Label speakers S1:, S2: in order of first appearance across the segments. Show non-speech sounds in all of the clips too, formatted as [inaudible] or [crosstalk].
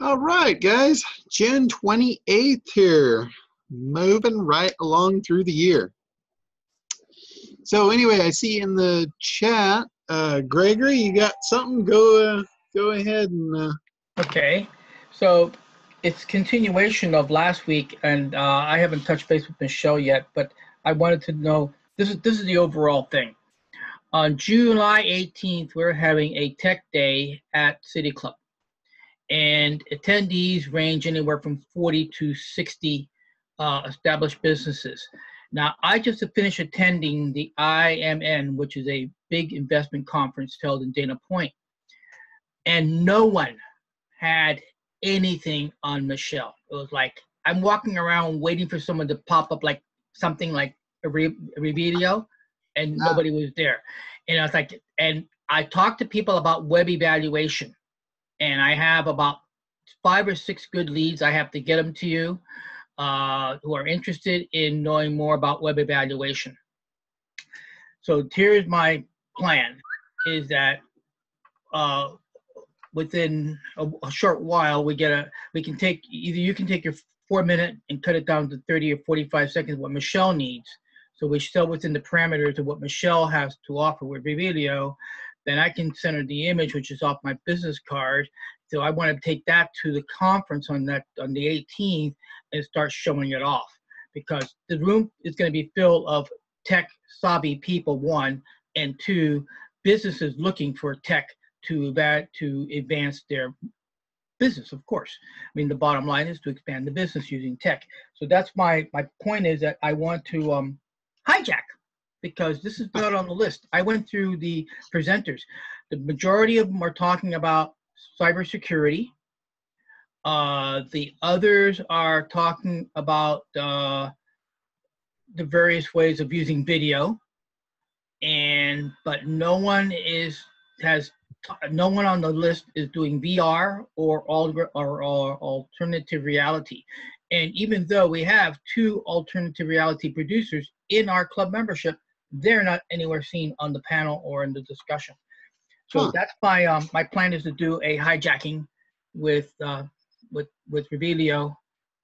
S1: All right, guys, June 28th here, moving right along through the year. So anyway, I see in the chat, uh, Gregory, you got something? Go, uh, go ahead and. Uh...
S2: Okay, so it's continuation of last week, and uh, I haven't touched base with Michelle yet, but I wanted to know this is this is the overall thing. On July 18th, we're having a tech day at City Club and attendees range anywhere from 40 to 60 uh, established businesses. Now, I just finished attending the IMN, which is a big investment conference held in Dana Point, and no one had anything on Michelle. It was like I'm walking around waiting for someone to pop up like something like a, re- a video, and nobody was there. And I was like, and I talked to people about web evaluation and I have about five or six good leads. I have to get them to you uh, who are interested in knowing more about web evaluation. So here's my plan: is that uh, within a, a, short while we get a we can take either you can take your four minute and cut it down to 30 or 45 seconds what Michelle needs. So we're still within the parameters of what Michelle has to offer with Revelio then I can center the image, which is off my business card. So I want to take that to the conference on that on the 18th and start showing it off because the room is going to be filled of tech savvy people, one, and two, businesses looking for tech to that to advance their business, of course. I mean, the bottom line is to expand the business using tech. So that's my my point is that I want to um, hijack because this is not on the list. I went through the presenters. The majority of them are talking about cybersecurity. Uh, the others are talking about uh, the various ways of using video, and but no one is has no one on the list is doing VR or all or, or alternative reality. And even though we have two alternative reality producers in our club membership, they're not anywhere seen on the panel or in the discussion. So huh. that's my um, my plan is to do a hijacking with uh, with with Revelio,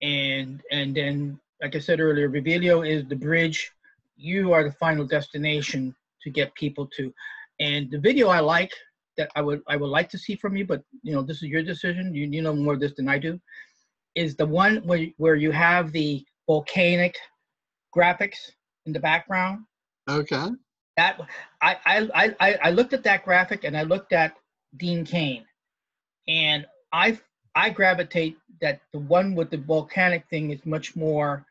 S2: and and then like I said earlier, Revelio is the bridge. You are the final destination to get people to. And the video I like that I would I would like to see from you, but you know this is your decision. You you know more of this than I do. Is the one where where you have the volcanic graphics in the background
S1: Okay.
S2: That I, I I I looked at that graphic and I looked at Dean Kane, and I I gravitate that the one with the volcanic thing is much more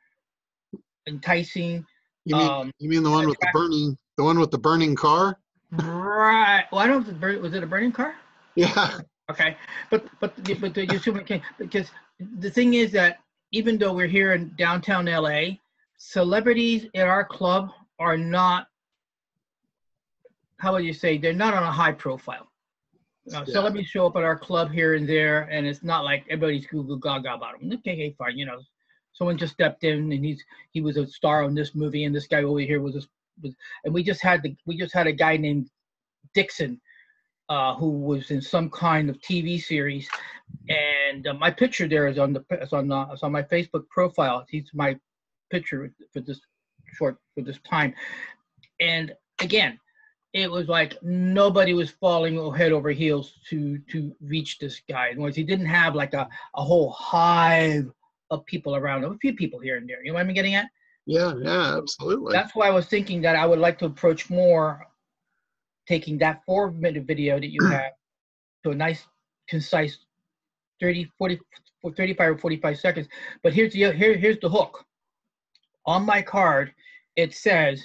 S2: enticing.
S1: You mean um, you mean the one with the burning the one with the burning car?
S2: Right. Well, I don't know. Was it a burning car?
S1: Yeah.
S2: Okay, but but but the Yosemite King because the thing is that even though we're here in downtown LA, celebrities at our club are not how would you say they're not on a high profile. Uh, yeah. Celebrities show up at our club here and there, and it's not like everybody's Google Gaga about them. Okay, okay, fine. You know, someone just stepped in, and he's he was a star on this movie, and this guy over here was a, was, and we just had the we just had a guy named Dixon, uh, who was in some kind of TV series, and uh, my picture there is on the is on uh, is on my Facebook profile. He's my picture for this short for this time. And again, it was like nobody was falling head over heels to to reach this guy. In words, he didn't have like a, a whole hive of people around him. A few people here and there. You know what I'm getting at?
S1: Yeah, yeah, absolutely.
S2: That's why I was thinking that I would like to approach more taking that four minute video that you [clears throat] have to a nice, concise 30, 40, 35 or 45 seconds. But here's the here, here's the hook. On my card, it says,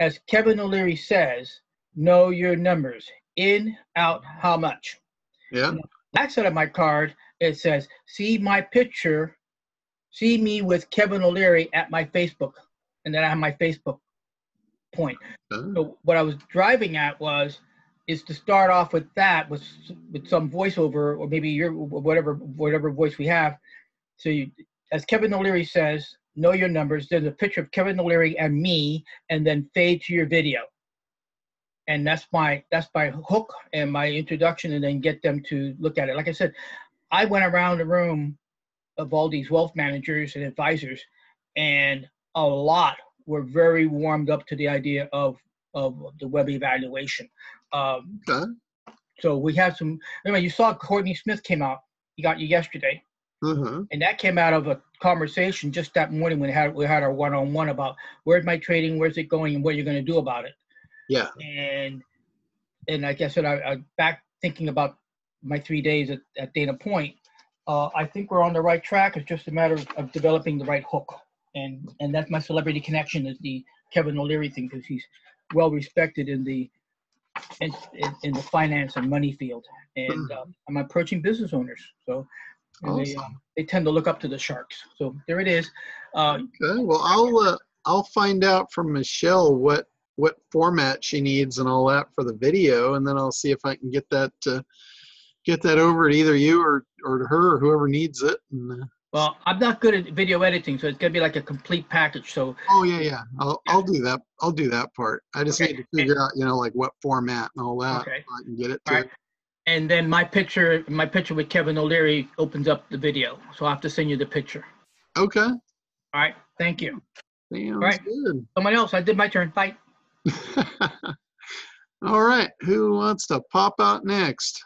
S2: as Kevin O'Leary says, know your numbers in, out, how much.
S1: Yeah.
S2: Back side of my card, it says, see my picture, see me with Kevin O'Leary at my Facebook. And then I have my Facebook point. Oh. So what I was driving at was, is to start off with that with with some voiceover or maybe your whatever whatever voice we have. So you, as Kevin O'Leary says, know your numbers. There's a picture of Kevin O'Leary and me, and then fade to your video. And that's my that's my hook and my introduction, and then get them to look at it. Like I said, I went around the room of all these wealth managers and advisors, and a lot were very warmed up to the idea of of the web evaluation. Um,
S1: Okay.
S2: so we have some. Remember, you saw Courtney Smith came out. He got you yesterday,
S1: Uh-huh.
S2: and that came out of a conversation just that morning when we had we had our one on one about where's my trading, where's it going, and what you're going to do about it.
S1: Yeah.
S2: And and like I said, I, I back thinking about my three days at, at Dana Point. Uh, I think we're on the right track. It's just a matter of, of developing the right hook, and and that's my celebrity connection is the Kevin O'Leary thing because he's well respected in the in, in, in the finance and money field, and uh, I'm approaching business owners, so and they, uh, they tend to look up to the sharks. So there it is. Uh,
S1: Okay. Well, I'll uh, I'll find out from Michelle what what format she needs and all that for the video, and then I'll see if I can get that uh, get that over to either you or or to her or whoever needs it. And, uh,
S2: well, I'm not good at video editing, so it's gonna be like a complete package. So
S1: oh yeah, yeah. I'll I'll do that. I'll do that part. I just
S2: Okay.
S1: need to figure out, you know, like what format and all that.
S2: Okay.
S1: so I can get it to.
S2: All right. And then my picture, my picture with Kevin O'Leary opens up the video. So I'll have to send you the picture.
S1: Okay.
S2: All right. Thank you.
S1: Sounds
S2: right.
S1: good.
S2: Someone else. I did my turn. Bye. [laughs]
S1: All right, who wants to pop out next?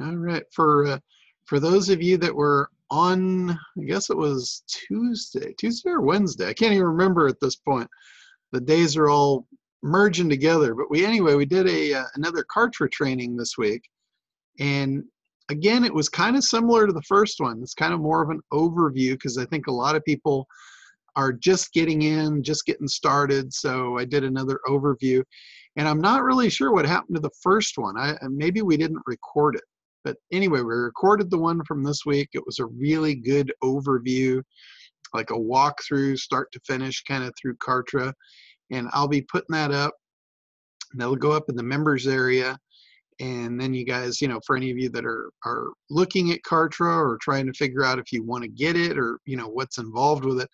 S1: All right, for uh, for those of you that were on, I guess it was Tuesday, Tuesday or Wednesday. I can't even remember at this point. The days are all merging together. But we anyway, we did a uh, another Kartra training this week, and again, it was kind of similar to the first one. It's kind of more of an overview because I think a lot of people are just getting in, just getting started. So I did another overview, and I'm not really sure what happened to the first one. I maybe we didn't record it, but anyway, we recorded the one from this week. It was a really good overview, like a walkthrough, start to finish, kind of through Kartra, and I'll be putting that up. That'll go up in the members area. And then you guys, you know, for any of you that are are looking at Kartra or trying to figure out if you want to get it or you know what's involved with it,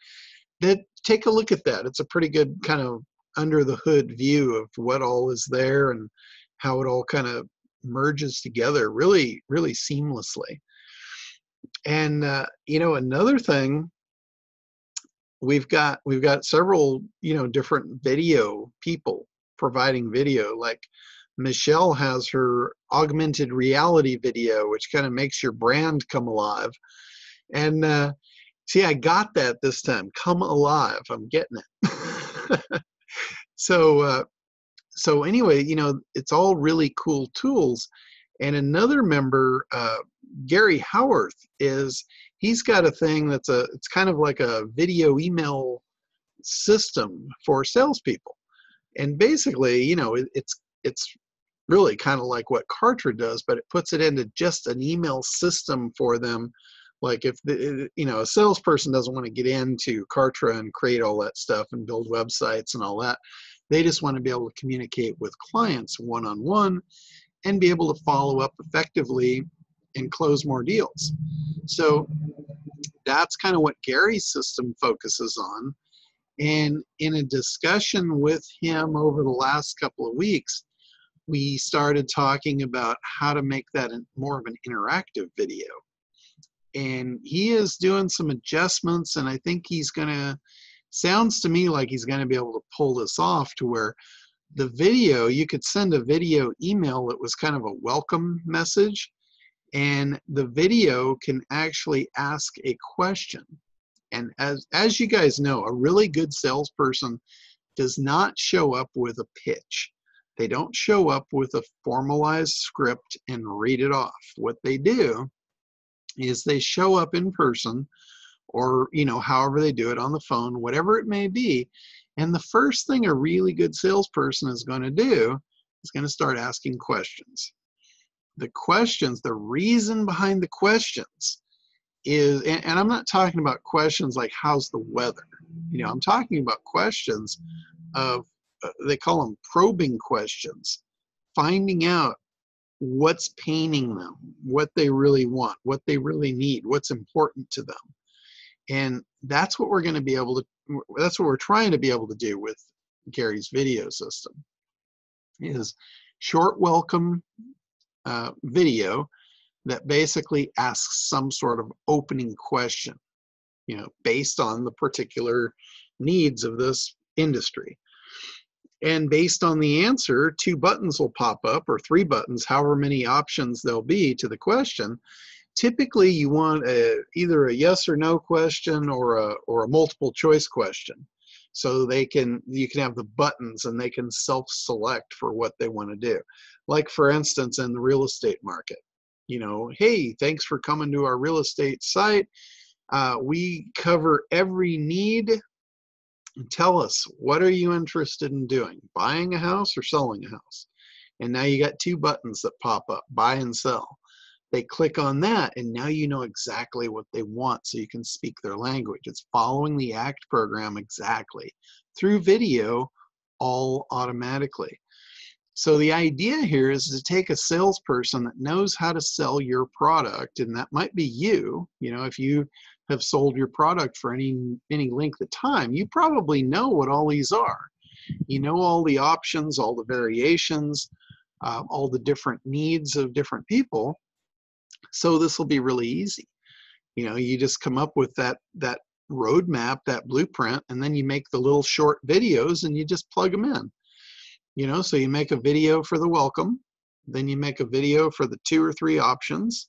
S1: that take a look at that. It's a pretty good kind of under the hood view of what all is there and how it all kind of merges together really, really seamlessly. And uh, you know, another thing we've got we've got several you know different video people providing video like michelle has her augmented reality video which kind of makes your brand come alive. And uh, see i got that this time come alive i'm getting it. [laughs] So uh, so anyway you know it's all really cool tools. And another member uh, gary howarth is he's got a thing that's a it's kind of like a video email system for salespeople. And basically you know it, it's it's really kind of like what Kartra does but it puts it into just an email system for them. Like if the you know a salesperson doesn't want to get into Kartra and create all that stuff and build websites and all that they just want to be able to communicate with clients one on one and be able to follow up effectively and close more deals so that's kind of what Gary's system focuses on. And in a discussion with him over the last couple of weeks, we started talking about how to make that more of an interactive video. And he is doing some adjustments, and I think he's going to, sounds to me like he's going to be able to pull this off to where the video, you could send a video email that was kind of a welcome message and the video can actually ask a question. And as as you guys know a really good salesperson does not show up with a pitch. They don't show up with a formalized script and read it off. What they do is they show up in person or you know however they do it on the phone whatever it may be. And the first thing a really good salesperson is going to do is going to start asking questions the questions, the reason behind the questions is, and, and, I'm not talking about questions like, how's the weather? You know, I'm talking about questions of, uh, they call them probing questions, finding out what's paining them, what they really want, what they really need, what's important to them. And that's what we're going to be able to, that's what we're trying to be able to do with Gary's video system. is short welcome uh, video that basically asks some sort of opening question, you know, based on the particular needs of this industry. And based on the answer, two buttons will pop up or three buttons, however many options there'll be to the question. Typically, you want a, either a yes or no question or a, or a multiple choice question. So they can you can have the buttons and they can self-select for what they want to do. Like for instance, in the real estate market, you know, hey, thanks for coming to our real estate site. Uh, we cover every need tell us what are you interested in doing buying a house or selling a house and now you got two buttons that pop up buy and sell they click on that and now you know exactly what they want so you can speak their language it's following the act program exactly through video all automatically so the idea here is to take a salesperson that knows how to sell your product and that might be you you know if you have sold your product for any any length of time, you probably know what all these are. You know all the options, all the variations, uh, all the different needs of different people. So this will be really easy. You know, you just come up with that that roadmap, that blueprint, and then you make the little short videos and you just plug them in. You know, so you make a video for the welcome, then you make a video for the two or three options,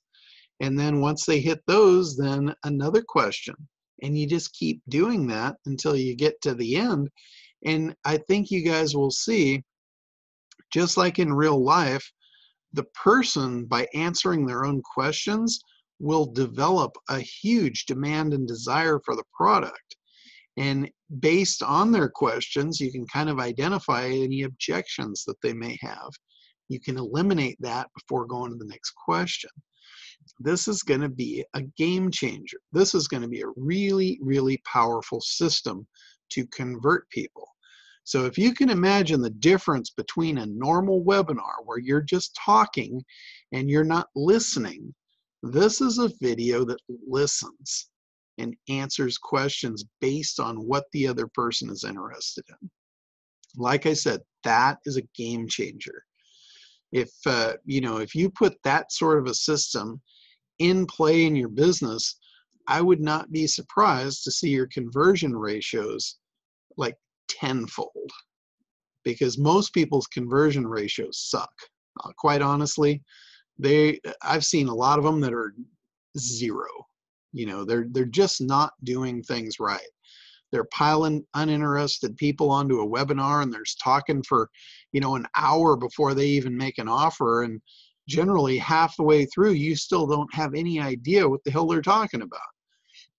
S1: and then once they hit those, then another question. And you just keep doing that until you get to the end. And I think you guys will see, just like in real life, the person, by answering their own questions, will develop a huge demand and desire for the product. And based on their questions, you can kind of identify any objections that they may have. You can eliminate that before going to the next question this is going to be a game changer. This is going to be a really, really powerful system to convert people. So if you can imagine the difference between a normal webinar where you're just talking and you're not listening, this is a video that listens and answers questions based on what the other person is interested in. Like I said, that is a game changer. If uh, you know, if you put that sort of a system in play in your business, I would not be surprised to see your conversion ratios like tenfold because most people's conversion ratios suck. Uh, quite honestly, they I've seen a lot of them that are zero. You know, they're they're just not doing things right. They're piling uninterested people onto a webinar and there's talking for, you know, an hour before they even make an offer and generally half the way through, you still don't have any idea what the hell they're talking about.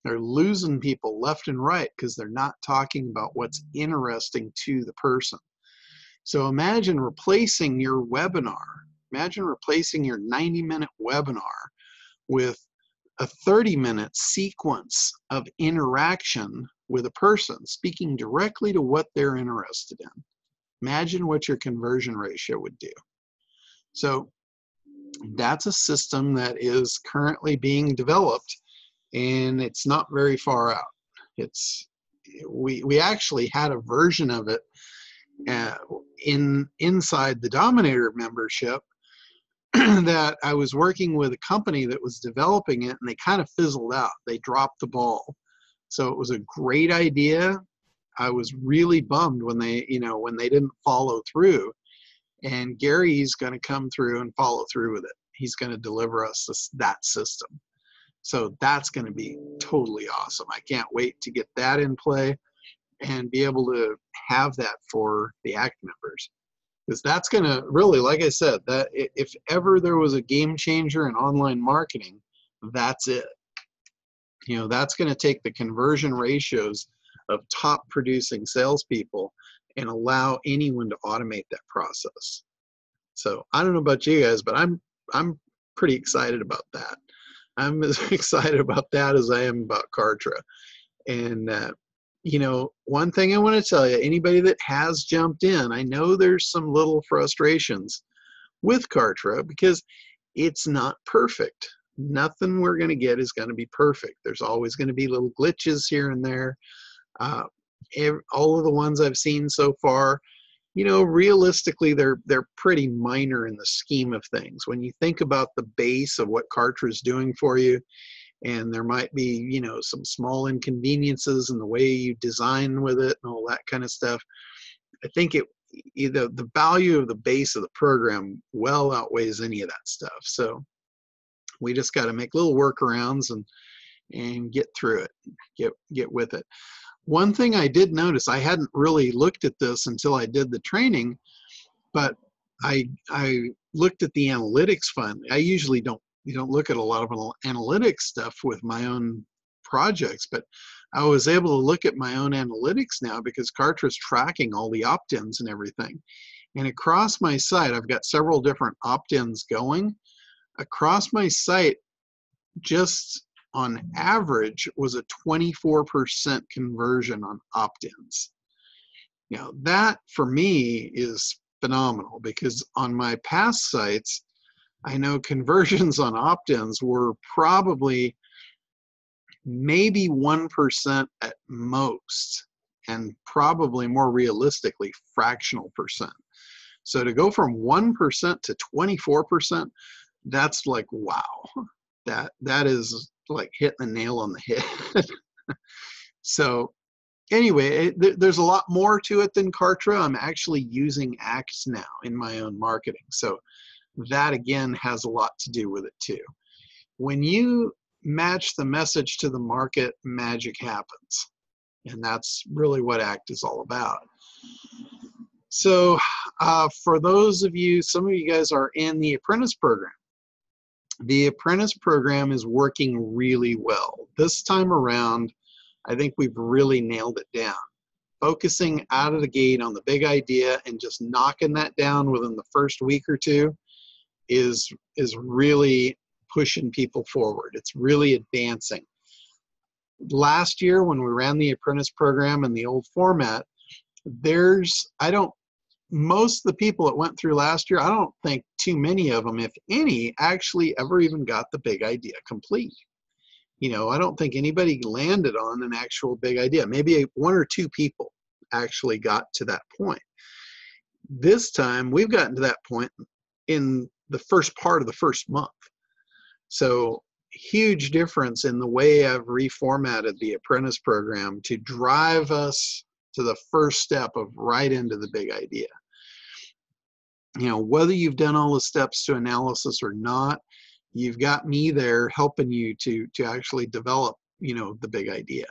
S1: They're losing people left and right because they're not talking about what's interesting to the person. So imagine replacing your webinar. Imagine replacing your 90 minute webinar with a 30 minute sequence of interaction with a person, speaking directly to what they're interested in. Imagine what your conversion ratio would do. So that's a system that is currently being developed and it's not very far out. It's we we actually had a version of it uh, in inside the Dominator membership [clears throat] that I was working with a company that was developing it and they kind of fizzled out. They dropped the ball. So it was a great idea. I was really bummed when they, you know, when they didn't follow through and Gary's going to come through and follow through with it. He's going to deliver us this, that system. So that's going to be totally awesome. I can't wait to get that in play and be able to have that for the ACT members. Because that's going to really, like I said, that if ever there was a game changer in online marketing, that's it. You know, that's going to take the conversion ratios of top producing salespeople and allow anyone to automate that process. So I don't know about you guys, but I'm I'm pretty excited about that. I'm as [laughs] excited about that as I am about Kartra. And uh, you know, one thing I want to tell you, anybody that has jumped in, I know there's some little frustrations with Kartra because it's not perfect. Nothing we're going to get is going to be perfect. There's always going to be little glitches here and there. Uh, all of the ones I've seen so far, you know, realistically, they're they're pretty minor in the scheme of things. When you think about the base of what Kartra is doing for you, and there might be, you know, some small inconveniences in the way you design with it and all that kind of stuff. I think it either the value of the base of the program well outweighs any of that stuff. So we just got to make little workarounds and and get through it, get get with it. One thing I did notice, I hadn't really looked at this until I did the training, but I I looked at the analytics finally. I usually don't you don't look at a lot of analytics stuff with my own projects, but I was able to look at my own analytics now because Kartra's tracking all the opt-ins and everything. And across my site, I've got several different opt-ins going. Across my site, just on average, was a 24% conversion on opt-ins. Now that for me is phenomenal because on my past sites, I know conversions on opt-ins were probably maybe 1% at most, and probably more realistically, fractional percent. So to go from 1% to 24%, that's like, wow, that, that is like hitting the nail on the [laughs] head. so anyway, it, there's a lot more to it than Kartra. I'm actually using Act now in my own marketing. So that again has a lot to do with it too. When you match the message to the market, magic happens. And that's really what ACT is all about. So, uh, for those of you, some of you guys are in the apprentice program. The apprentice program is working really well. This time around, I think we've really nailed it down. Focusing out of the gate on the big idea and just knocking that down within the first week or two is is really pushing people forward. It's really advancing. Last year, when we ran the apprentice program in the old format, there's, I don't, most of the people that went through last year, I don't think too many of them, if any, actually ever even got the big idea complete. You know, I don't think anybody landed on an actual big idea. Maybe one or two people actually got to that point. This time, we've gotten to that point in the first part of the first month. So huge difference in the way I've reformatted the apprentice program to drive us to the first step of right into the big idea. You know, whether you've done all the steps to analysis or not, you've got me there helping you to to actually develop, you know, the big idea.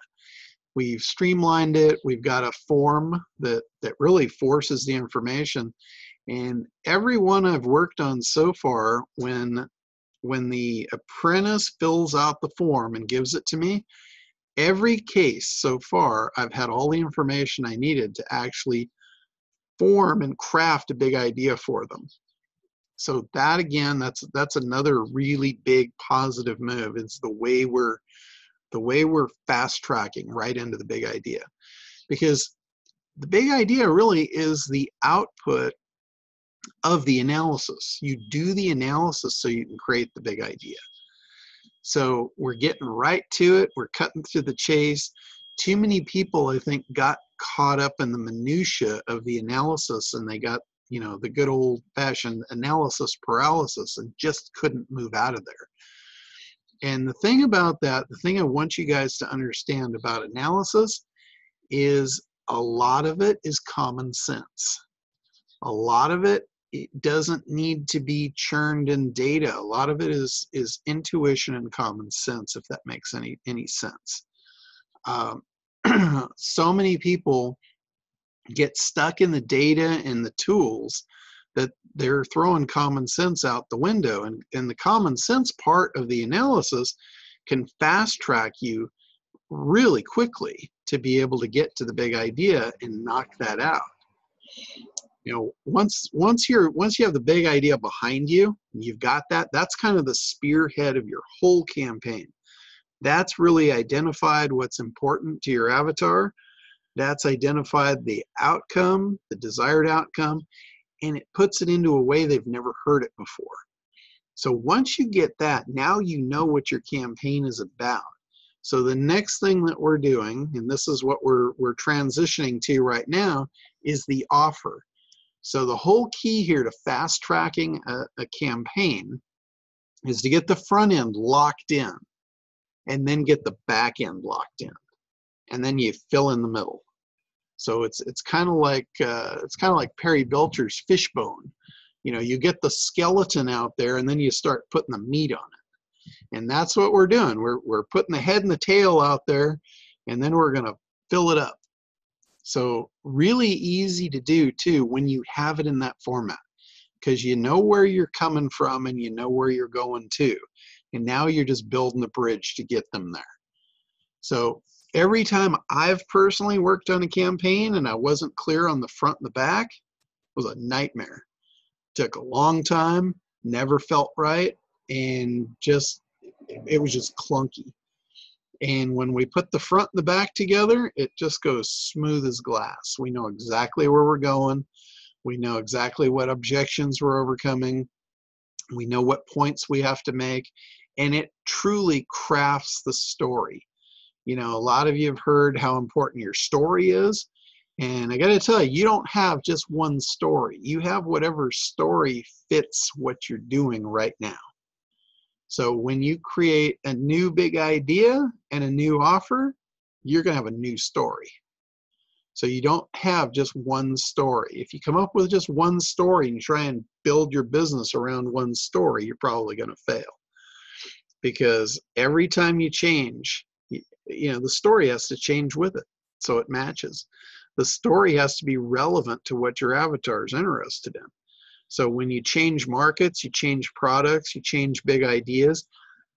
S1: We've streamlined it. We've got a form that that really forces the information. And every one I've worked on so far, when when the apprentice fills out the form and gives it to me, every case so far, I've had all the information I needed to actually form and craft a big idea for them. So that again, that's that's another really big positive move. It's the way we're the way we're fast tracking right into the big idea. Because the big idea really is the output of the analysis. You do the analysis so you can create the big idea. So we're getting right to it. We're cutting through the chase. Too many people, I think, got caught up in the minutia of the analysis and they got, you know, the good old fashioned analysis paralysis and just couldn't move out of there. And the thing about that, the thing I want you guys to understand about analysis is a lot of it is common sense. A lot of it it doesn't need to be churned in data. A lot of it is is intuition and common sense, if that makes any any sense. Um, [clears throat] so many people get stuck in the data and the tools that they're throwing common sense out the window, and and the common sense part of the analysis can fast track you really quickly to be able to get to the big idea and knock that out. You know once once you're once you have the big idea behind you you've got that that's kind of the spearhead of your whole campaign that's really identified what's important to your avatar. That's identified the outcome the desired outcome and it puts it into a way they've never heard it before. So once you get that now you know what your campaign is about. So the next thing that we're doing and this is what we're we're transitioning to right now is the offer. So the whole key here to fast tracking a, a campaign is to get the front end locked in and then get the back end locked in. And then you fill in the middle. So it's it's kind of like uh, it's kind of like Perry Belcher's fishbone. You know, you get the skeleton out there and then you start putting the meat on it. And that's what we're doing. We're we're putting the head and the tail out there and then we're going to fill it up. So really easy to do too when you have it in that format because you know where you're coming from and you know where you're going to. And now you're just building the bridge to get them there. So every time I've personally worked on a campaign and I wasn't clear on the front and the back, it was a nightmare. Took a long time, never felt right, and just it was just clunky. And when we put the front and the back together, it just goes smooth as glass. We know exactly where we're going. We know exactly what objections we're overcoming. We know what points we have to make. And it truly crafts the story. You know, a lot of you have heard how important your story is. And I got to tell you, you don't have just one story. You have whatever story fits what you're doing right now. So when you create a new big idea and a new offer, you're going to have a new story. So you don't have just one story. If you come up with just one story and try and build your business around one story, you're probably going to fail. Because every time you change, you know, the story has to change with it so it matches. The story has to be relevant to what your avatar is interested in. So when you change markets, you change products, you change big ideas,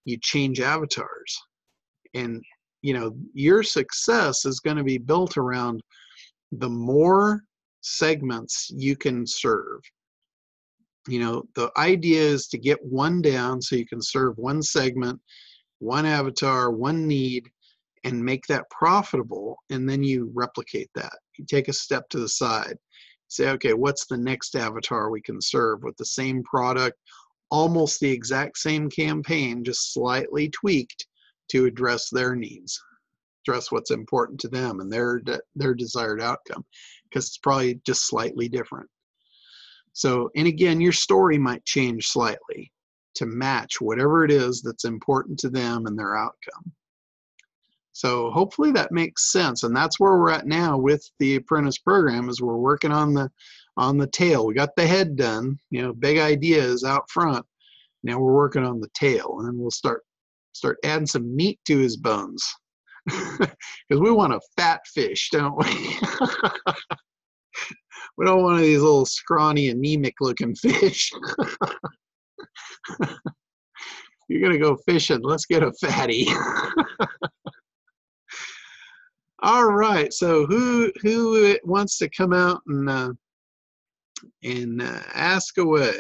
S1: you change avatars. And you know, your success is going to be built around the more segments you can serve. You know, the idea is to get one down so you can serve one segment, one avatar, one need, and make that profitable. And then you replicate that. You take a step to the side. Say, okay, what's the next avatar we can serve with the same product, almost the exact same campaign, just slightly tweaked to address their needs address what's important to them and their their desired outcome because it's probably just slightly different so and again your story might change slightly to match whatever it is that's important to them and their outcome. So hopefully that makes sense and that's where we're at now with the apprentice program is we're working on the on the tail. We got the head done you know big ideas out front. Now we're working on the tail and then we'll start start adding some meat to his bones. [laughs] Because we want a fat fish, don't we? [laughs] we don't want these little scrawny, anemic looking [laughs] fish. You're gonna go fishing. Let's get a fatty. [laughs] All right. So who who wants to come out and uh, and uh, ask away?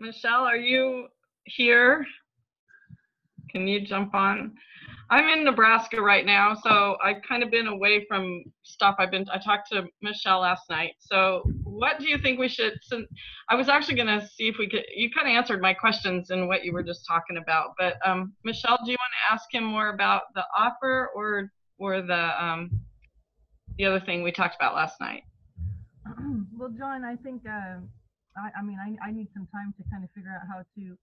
S3: Michelle, are you here? Can you jump on? I'm in Nebraska right now, so I've kind of been away from stuff. I've been. I talked to Michelle last night. So, what do you think we should? Since I was actually going to see if we could. You kind of answered my questions in what you were just talking about. But um, Michelle, do you want to ask him more about the offer or or the um, the other thing we talked about last night?
S4: Well, John, I think. Uh, I, I mean, I, I need some time to kind of figure out how to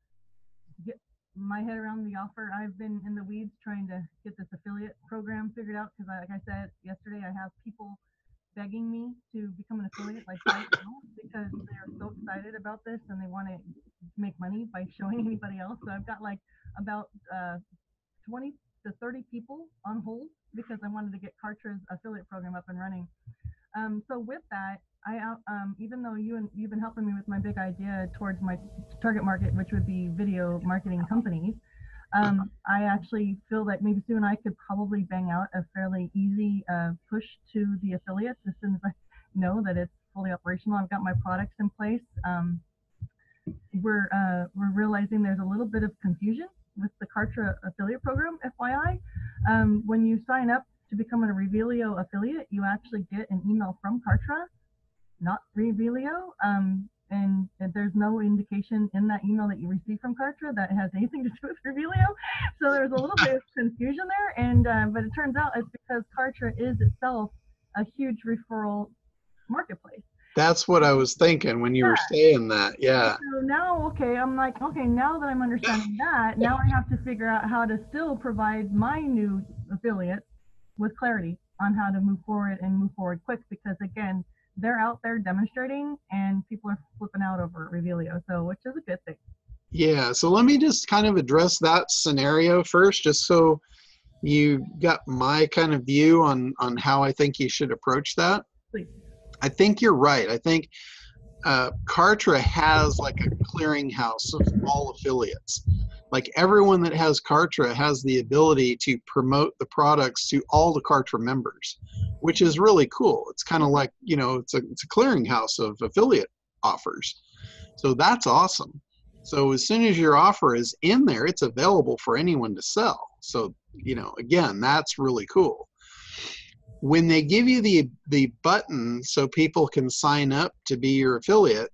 S4: get my head around the offer. I've been in the weeds trying to get this affiliate program figured out because, like I said yesterday, I have people begging me to become an affiliate like right now because they're so excited about this and they want to make money by showing [laughs] anybody else. So I've got like about uh, 20 to 30 people on hold because I wanted to get Kartra's affiliate program up and running. Um, so with that, I um, even though you and you've been helping me with my big idea towards my target market, which would be video marketing companies, um, I actually feel that maybe Sue and I could probably bang out a fairly easy uh, push to the affiliates as soon as I know that it's fully operational. I've got my products in place. Um, we're uh, we're realizing there's a little bit of confusion with the Kartra affiliate program, FYI. Um, when you sign up to become a Revelio affiliate, you actually get an email from Kartra not Revelio. Um, and, there's no indication in that email that you received from Kartra that has anything to do with Revelio. So there's a little bit of confusion there. And uh, but it turns out it's because Kartra is itself a huge referral marketplace.
S1: That's what I was thinking when you were saying that. Yeah.
S4: So now, okay, I'm like, okay, now that I'm understanding [laughs] that, now I have to figure out how to still provide my new affiliates with clarity on how to move forward and move forward quick because again, they're out there demonstrating and people are flipping out over Revelio, so which is a good thing.
S1: Yeah, so let me just kind of address that scenario first, just so you got my kind of view on on how I think you should approach that.
S4: Please.
S1: I think you're right. I think uh, Kartra has like a clearinghouse of all affiliates. Like everyone that has Kartra has the ability to promote the products to all the Kartra members, which is really cool. It's kind of like you know, it's a it's a clearinghouse of affiliate offers. So that's awesome. So as soon as your offer is in there, it's available for anyone to sell. So, you know, again, that's really cool. When they give you the the button so people can sign up to be your affiliate,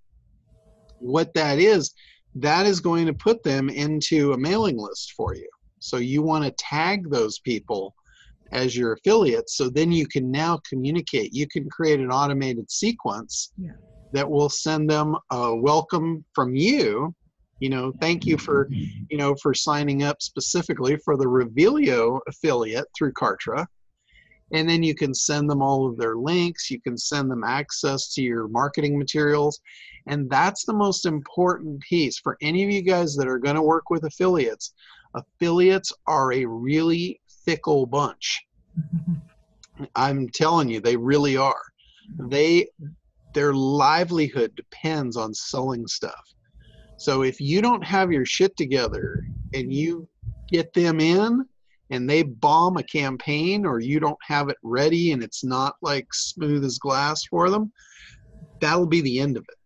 S1: what that is, that is going to put them into a mailing list for you. So you want to tag those people as your affiliates so then you can now communicate. You can create an automated sequence
S4: Yeah.
S1: that will send them a welcome from you you know thank you for you know for signing up specifically for the revelio affiliate through kartra and then you can send them all of their links you can send them access to your marketing materials. And that's the most important piece for any of you guys that are going to work with affiliates. Affiliates are a really fickle bunch. I'm telling you they really are. They their livelihood depends on selling stuff. So if you don't have your shit together and you get them in and they bomb a campaign or you don't have it ready and it's not like smooth as glass for them, that'll be the end of it.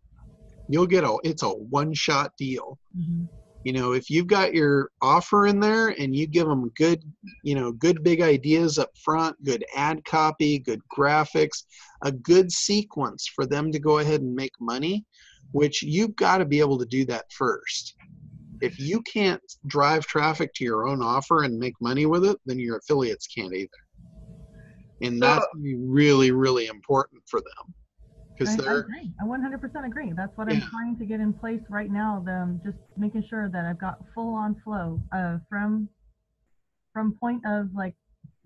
S1: You'll get a it's a one shot deal.
S4: Mhm.
S1: You know, if you've got your offer in there and you give them good, you know, good big ideas up front, good ad copy, good graphics, a good sequence for them to go ahead and make money, which you've got to be able to do that first. If you can't drive traffic to your own offer and make money with it, then your affiliates can't either. And
S3: So-
S1: that's really, really important for them because
S4: I, I
S1: they're
S4: agree. I 100% agree. That's what I'm trying to get in place right now. The, um, just making sure that I've got full on flow uh, from from point of like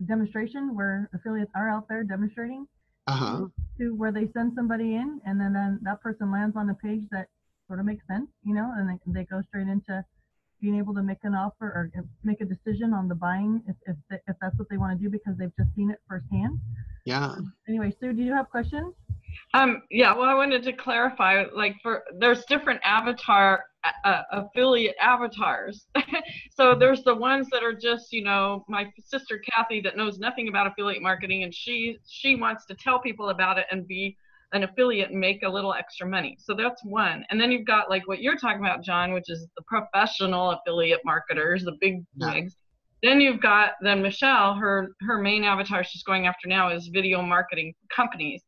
S4: demonstration where affiliates are out there demonstrating
S1: uh-huh.
S4: to where they send somebody in and then, then that person lands on the page that sort of makes sense, you know, and they, they go straight into being able to make an offer or uh, make a decision on the buying if, if, they, if that's what they want to do because they've just seen it firsthand.
S1: Yeah.
S4: Anyway, Sue, do you have questions?
S3: Um, yeah, well, I wanted to clarify, like, for there's different avatar uh, affiliate avatars. [laughs] so there's the ones that are just, you know, my sister Kathy that knows nothing about affiliate marketing, and she she wants to tell people about it and be an affiliate and make a little extra money. So that's one. And then you've got like what you're talking about, John, which is the professional affiliate marketers, the big
S1: Yeah.
S3: Then you've got then Michelle, her her main avatar she's going after now is video marketing companies.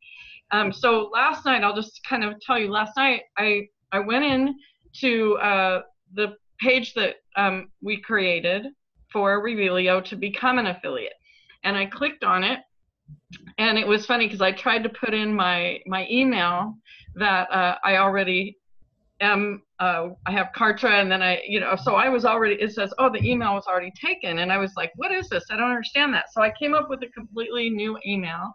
S3: Um, so last night, I'll just kind of tell you. Last night, I I went in to uh, the page that um, we created for Revelio to become an affiliate, and I clicked on it, and it was funny because I tried to put in my my email that uh, I already am. Uh, I have Kartra, and then I, you know, so I was already. It says, oh, the email was already taken, and I was like, what is this? I don't understand that. So I came up with a completely new email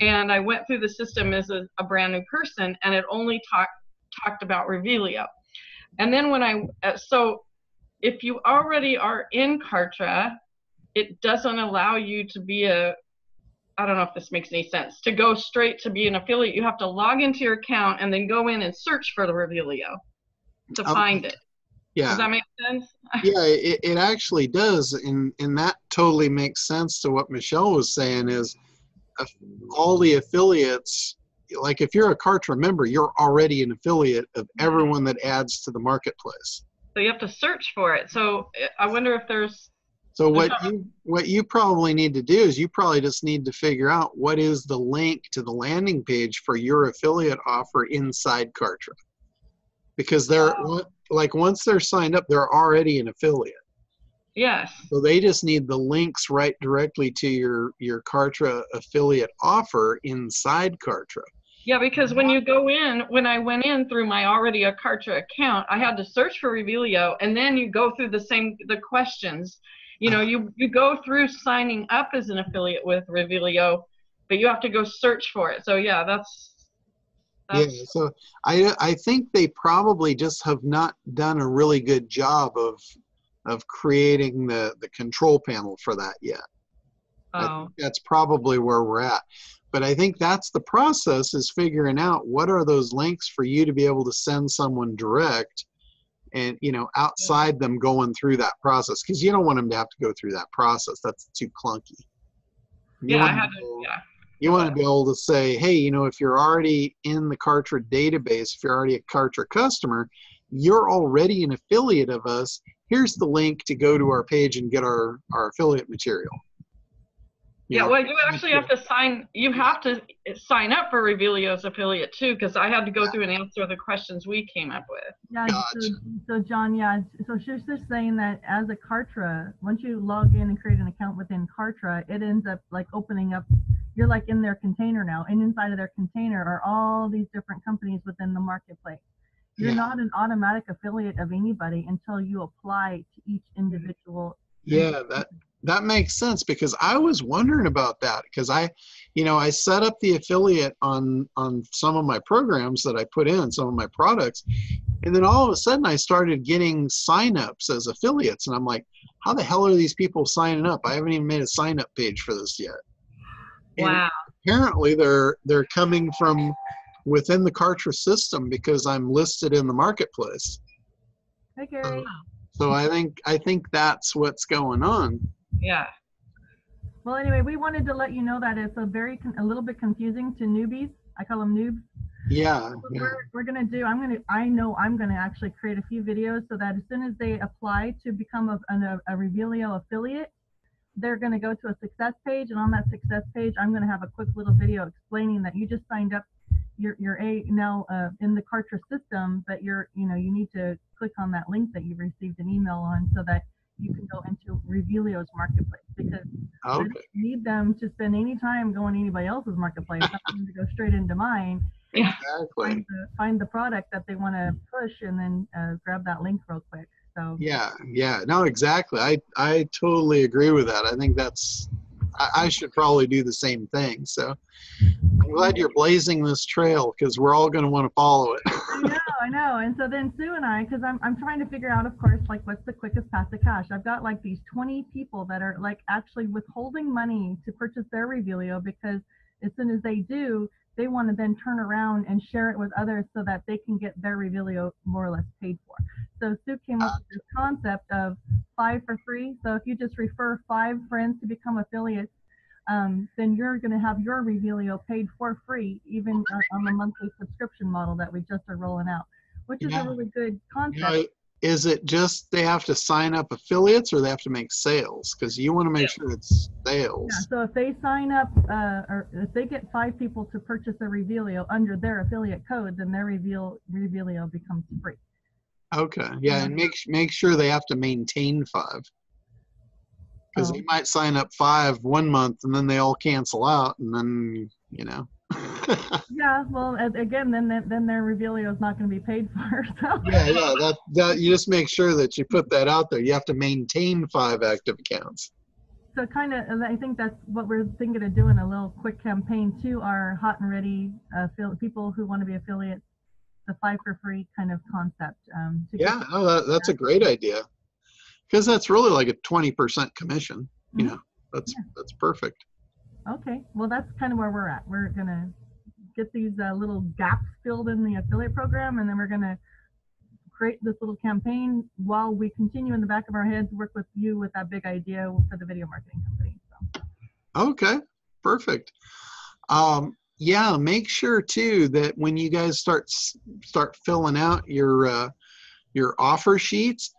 S3: and I went through the system as a, a brand new person, and it only talked talked about Revelio. And then when I uh, so if you already are in Kartra, it doesn't allow you to be a I don't know if this makes any sense to go straight to be an affiliate. You have to log into your account and then go in and search for the Revelio to
S1: Okay.
S3: find it.
S1: Yeah.
S3: Does that make sense? [laughs]
S1: yeah it, it actually does and and that totally makes sense to what michelle was saying is uh, all the affiliates like if you're a kartra member you're already an affiliate of everyone that adds to the marketplace
S3: So you have to search for it. So uh, I wonder if there's
S1: so what you what you probably need to do is you probably just need to figure out what is the link to the landing page for your affiliate offer inside kartra because they're
S3: Oh.
S1: like once they're signed up they're already an affiliate
S3: yes.
S1: So they just need the links right directly to your your Kartra affiliate offer inside Kartra.
S3: Yeah, because when you go in, when I went in through my already a Kartra account, I had to search for Revelio, and then you go through the same the questions. You know, you you go through signing up as an affiliate with Revillo, but you have to go search for it. So yeah, that's.
S1: Yeah, so I I think they probably just have not done a really good job of of creating the the control panel for that yet.
S3: Oh,
S1: that's probably where we're at. But I think that's the process is figuring out what are those links for you to be able to send someone direct and you know outside them going through that process because you don't want them to have to go through that process that's too clunky You
S3: yeah, I had to. Yeah.
S1: you want to be able to say, hey, you know, if you're already in the Kartra database, if you're already a Kartra customer, you're already an affiliate of us. Here's the link to go to our page and get our, our affiliate material. You
S3: Yeah,
S1: know,
S3: well, you actually have to sign. You have to sign up for Revillo's affiliate too, because I had to go through and answer the questions we came up with.
S4: Yeah, so,
S1: Gotcha.
S4: so John, yeah, so she's just saying that as a Kartra, once you log in and create an account within Kartra, it ends up like opening up, you're like in their container now, and inside of their container are all these different companies within the marketplace. You're
S1: Yeah.
S4: not an automatic affiliate of anybody until you apply to each individual.
S1: Yeah, that that makes sense because I was wondering about that because I, you know, I set up the affiliate on on some of my programs that I put in some of my products, and then all of a sudden I started getting signups as affiliates, and I'm like, how the hell are these people signing up? I haven't even made a sign up page for this yet. And
S3: Wow.
S1: apparently they're they're coming from within the Kartra system because I'm listed in the marketplace.
S4: Hey, Gary.
S1: Um, so I think I think that's what's going on.
S3: Yeah.
S4: Well, anyway, we wanted to let you know that it's a very, con- a little bit confusing to newbies. I call them noobs.
S1: Yeah,
S4: What
S1: yeah.
S4: we're, we're gonna do, I'm gonna, I know I'm gonna actually create a few videos so that as soon as they apply to become a, an, a Revillo affiliate, they're gonna go to a success page and on that success page, I'm gonna have a quick little video explaining that you just signed up. You're, you're a, now, uh, in the Kartra system, but you're, you know, you need to click on that link that you received an email on so that you can go into Revillo's marketplace because I
S1: Okay.
S4: don't need them to spend any time going to anybody else's marketplace. I want them to go straight into mine
S1: Exactly.
S4: find the, find the product that they want to push and then uh, grab that link real quick. So
S1: Yeah, yeah. No, exactly. I I totally agree with that. I think that's I, I should probably do the same thing. So I'm glad you're blazing this trail because we're all going to want to follow it. [laughs]
S4: I know, I know. And so then Sue and I, because I'm, I'm trying to figure out, of course, like what's the quickest path to cash. I've got like these 20 people that are like actually withholding money to purchase their Revillo because as soon as they do, they want to then turn around and share it with others so that they can get their Revillo more or less paid for. So Sue came up with this concept of five for free. So if you just refer five friends to become affiliates, um, then you're going to have your Revillo paid for free, even uh, on the monthly subscription model that we just are rolling out, which is
S1: Yeah.
S4: a really good concept.
S1: You know, is it just they have to sign up affiliates or they have to make sales? Because you want to make sure it's sales.
S4: Yeah, so if they sign up, uh, or if they get five people to purchase a Revillo under their affiliate code, then their Reveal Revillo becomes free.
S1: Okay. Yeah, and make make sure they have to maintain five. Because
S4: Oh.
S1: they might sign up five one month and then they all cancel out and then you know. [laughs]
S4: Yeah, well, again, then then then their Revillo is not going to be paid for. [laughs] So
S1: yeah, yeah. That that you just make sure that you put that out there. You have to maintain five active accounts.
S4: so kind of, I think that's what we're thinking of doing a little quick campaign to our hot and ready uh, people who want to be affiliates, the five for free kind of concept. Um, to get-
S1: Yeah, no, that, that's a great idea. Because that's really like a twenty percent commission. You
S4: Mhm.
S1: know, that's
S4: Yeah.
S1: that's perfect.
S4: Okay, well, that's kind of where we're at. We're gonna get these uh, little gaps filled in the affiliate program, and then we're gonna create this little campaign while we continue in the back of our heads work with you with that big idea for the video marketing company. So,
S1: Okay, perfect. Um, yeah, make sure too that when you guys start start filling out your uh, your offer sheets,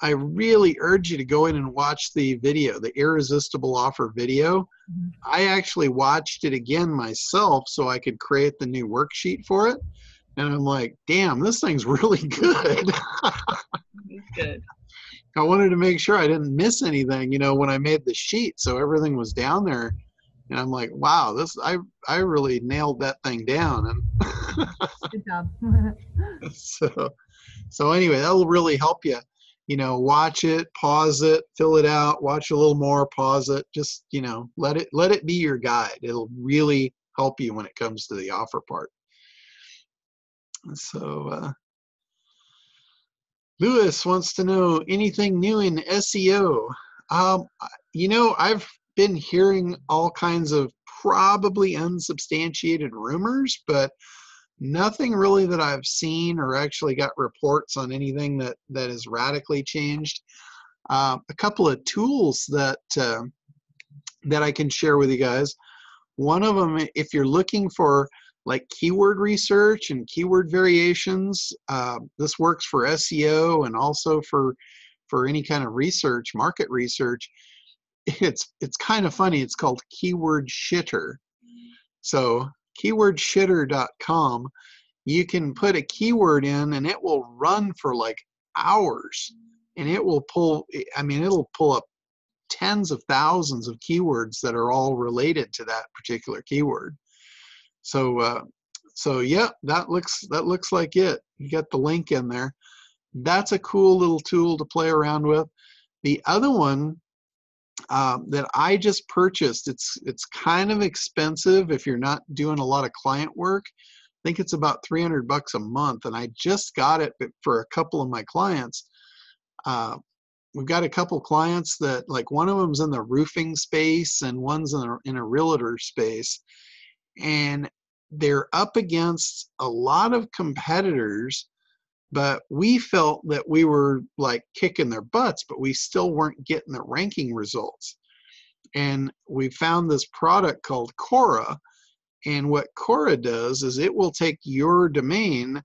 S1: I really urge you to go in and watch the video, the irresistible offer video.
S4: Mhm.
S1: I actually watched it again myself so I could create the new worksheet for it. And I'm like, damn, this thing's [laughs] really good.
S3: Good.
S1: I wanted to make sure I didn't miss anything, you know, when I made the sheet. So everything was down there and I'm like, wow, this I I really nailed that thing down, and
S4: Good job. [laughs] [laughs]
S1: so so anyway, that'll really help you. You know, watch it, pause it, fill it out, watch a little more, pause it. Just you know, let it let it be your guide. It'll really help you when it comes to the offer part. So uh, Lewis wants to know anything new in SEO. Um, you know, I've been hearing all kinds of probably unsubstantiated rumors, but nothing really that I've seen or actually got reports on anything that that has radically changed. Uh, a couple of tools that uh, that I can share with you guys. One of them, if you're looking for like keyword research and keyword variations, uh, this works for SEO and also for for any kind of research, market research. It's it's kind of funny. It's called Keyword Shitter. So keywordshitter.com, you can put a keyword in and it will run for like hours and it will pull, I mean, it'll pull up tens of thousands of keywords that are all related to that particular keyword. So, uh, so yeah, that looks that looks like it. You got the link in there. That's a cool little tool to play around with. The other one um, that I just purchased. It's it's kind of expensive if you're not doing a lot of client work. I think it's about 300 bucks a month, and I just got it for a couple of my clients. Uh, we've got a couple clients that like one of them's in the roofing space and one's in a, in a realtor space, and they're up against a lot of competitors but we felt that we were like kicking their butts, but we still weren't getting the ranking results. And we found this product called Cora. And what Cora does is it will take your domain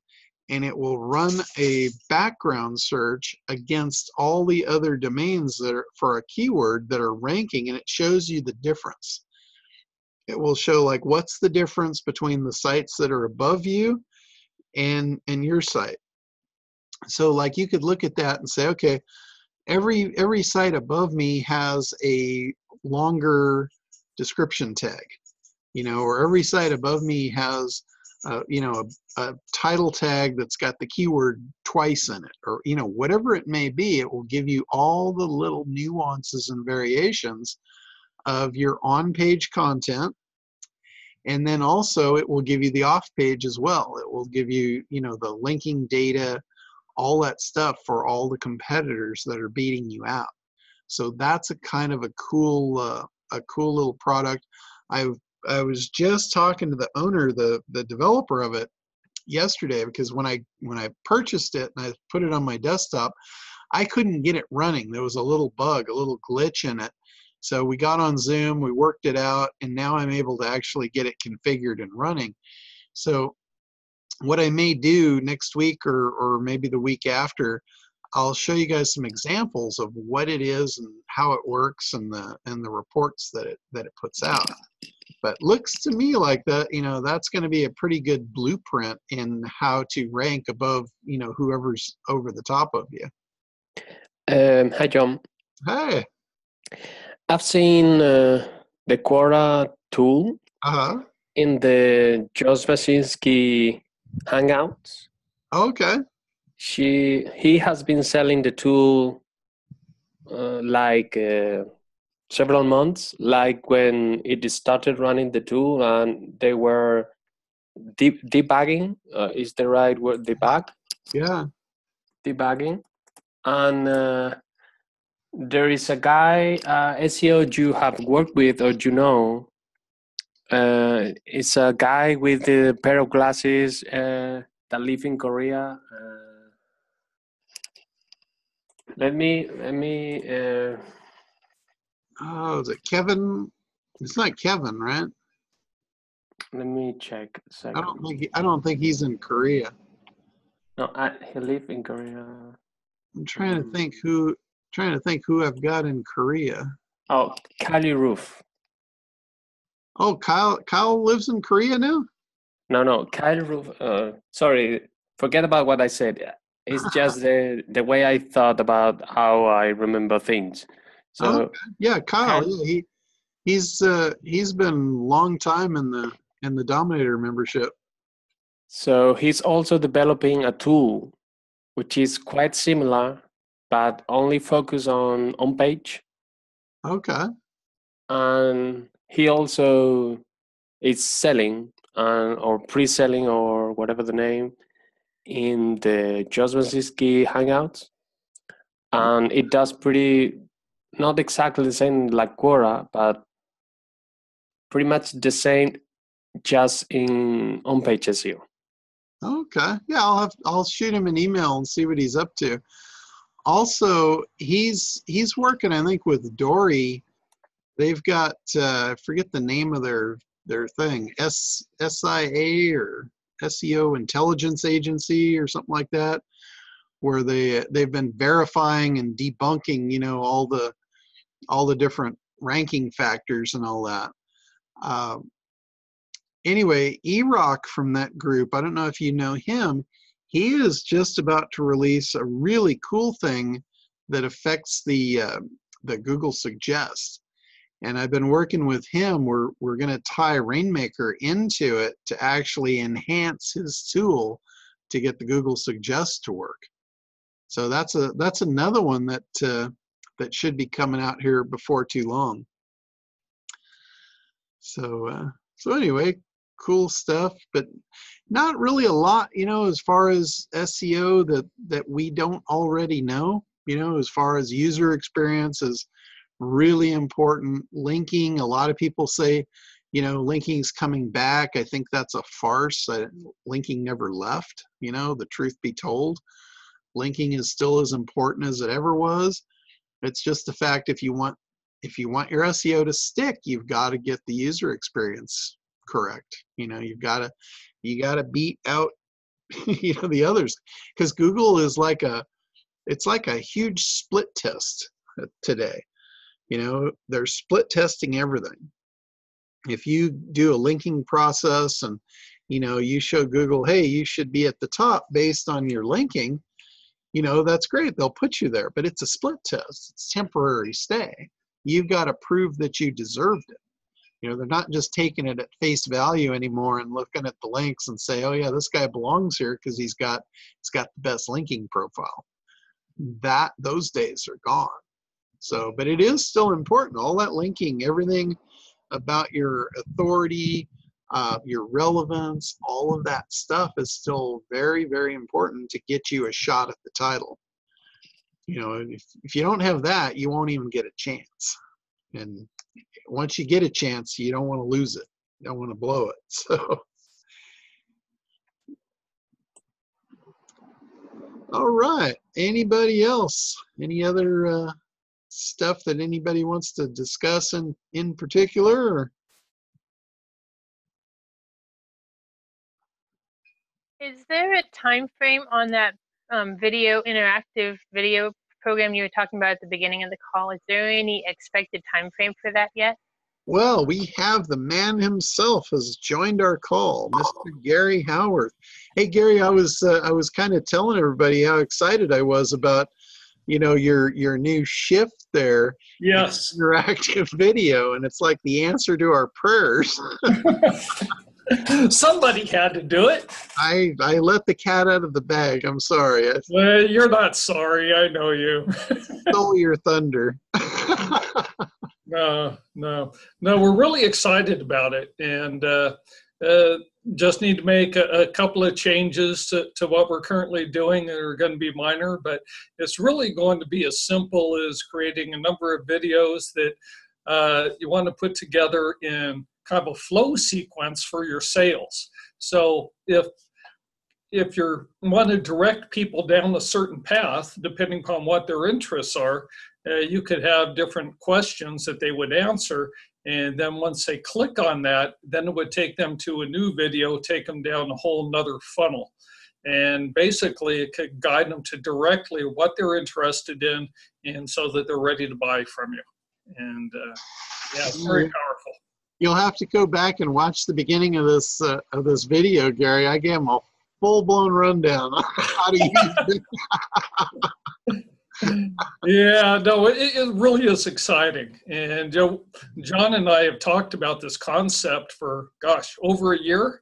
S1: and it will run a background search against all the other domains that are for a keyword that are ranking and it shows you the difference. It will show like what's the difference between the sites that are above you and and your site so like you could look at that and say okay every every site above me has a longer description tag you know or every site above me has uh, you know a, a, title tag that's got the keyword twice in it or you know whatever it may be it will give you all the little nuances and variations of your on page content. And then also it will give you the off page as well. It will give you you know the linking data all that stuff for all the competitors that are beating you out. So that's a kind of a cool, uh, a cool little product. I I was just talking to the owner, the the developer of it, yesterday because when I when I purchased it and I put it on my desktop, I couldn't get it running. There was a little bug, a little glitch in it. So we got on Zoom, we worked it out, and now I'm able to actually get it configured and running. So what I may do next week or, or maybe the week after, I'll show you guys some examples of what it is and how it works and the and the reports that it that it puts out. But looks to me like that, you know, that's going to be a pretty good blueprint in how to rank above, you know, whoever's over the top of you.
S5: Um, hi, John.
S1: Hi.
S5: I've seen uh, the Cora tool
S1: uh-huh.
S5: in the Josh Bachynski Hangouts.
S1: Okay.
S5: She he has been selling the tool uh, like uh, several months, like when it started running the tool, and they were deep debugging. Uh, is the right word? Debug.
S1: Yeah.
S5: Debugging, and uh, there is a guy uh, SEO you have worked with or you know uh, it's a guy with a pair of glasses uh, that live in Korea. Uh, let me let me. Uh,
S1: oh, is it Kevin? It's not Kevin, right?
S5: Let me check.
S1: I don't think he, I don't think he's in Korea.
S5: No, I, he live in Korea.
S1: I'm trying to think who trying to think who I've got in Korea.
S5: Oh, Kyle Roof.
S1: Oh, Kyle Kyle lives in Korea now?
S5: No, no, Kyle Uh, sorry, forget about what I said. It's [laughs] just the the way I thought about how I remember things. So
S1: okay. yeah, Kyle. Kyle, yeah, he He's uh, he's been long time in the in the Dominator membership.
S5: So he's also developing a tool which is quite similar, but only focus on on page.
S1: Okay.
S5: And he also is selling and or pre-selling or whatever the name in the Josh Bachynski Hangouts. Uh-huh. And it does pretty not exactly the same like Cora, but pretty much the same just in on page SEO.
S1: Okay. Yeah, I'll have I'll shoot him an email and see what he's up to. Also, he's he's working I think with Dori. They've got uh, I forget the name of their their thing. S SIA or SEO Intelligence Agency or something like that where they they've been verifying and debunking, you know, all the all the different ranking factors and all that. Um, anyway, Erock from that group, I don't know if you know him, he is just about to release a really cool thing that affects the uh, the Google Suggest. And I've been working with him. We're we're going to tie Rainmaker into it to actually enhance his tool to get the Google Suggest to work. So that's a that's another one that uh, that should be coming out here before too long. So uh, so anyway, cool stuff, but not really a lot, you know, as far as SEO that that we don't already know. You know, as far as user experiences really important. Linking, a lot of people say, you know, linking's coming back. I think that's a farce. I, linking never left. You know, the truth be told, linking is still as important as it ever was. It's just the fact if you want if you want your SEO to stick, you've got to get the user experience correct. You know, you've got to you got to beat out [laughs] you know the others because Google is like a it's like a huge split test today. You know, they're split testing everything. If you do a linking process and you know you show Google, hey, you should be at the top based on your linking, you know that's great. They'll put you there, but it's a split test. It's temporary stay. You've got to prove that you deserved it. You know, they're not just taking it at face value anymore and looking at the links and say, "Oh yeah, this guy belongs here because he's got he's got the best linking profile." That those days are gone. So, but it is still important. All that linking, everything about your authority, uh, your relevance, all of that stuff is still very, very important to get you a shot at the title. You know, if, if you don't have that, you won't even get a chance. And once you get a chance, you don't want to lose it. You don't want to blow it. [laughs] So, all right. Anybody else? Any other uh, stuff that anybody wants to discuss in in particular? Or?
S6: Is there a time frame on that um, video interactive video program you were talking about at the beginning of the call? Is there any expected time frame for that yet?
S1: Well, we have the man himself has joined our call, Mr. Gary Howarth. Hey, Gary, I was uh, I was kind of telling everybody how excited I was about, you know, your your new shift there.
S7: Yes.
S1: Interactive video, and it's like the answer to our prayers. [laughs]
S7: Somebody had to do it.
S1: I I let the cat out of the bag. I'm sorry.
S7: Well, you're not sorry. I know you. [laughs]
S1: stole your thunder.
S7: no, no, no. We're really excited about it, and uh, uh, just need to make a, a couple of changes to, to what we're currently doing that are going to be minor, but it's really going to be as simple as creating a number of videos that uh, you want to put together in kind of a flow sequence for your sales. So if if you want to direct people down a certain path, depending upon what their interests are, uh, you could have different questions that they would answer. And then once they click on that, then it would take them to a new video, take them down a whole nother funnel. And basically, it could guide them to directly what they're interested in, and so that they're ready to buy from you. And uh, yeah, it's very powerful.
S1: You'll have to go back and watch the beginning of this uh, of this video, Gary. I gave him a full blown rundown on [laughs] how to use it. [laughs]
S7: yeah, no, it, it really is exciting. And you know, John and I have talked about this concept for, gosh, over a year.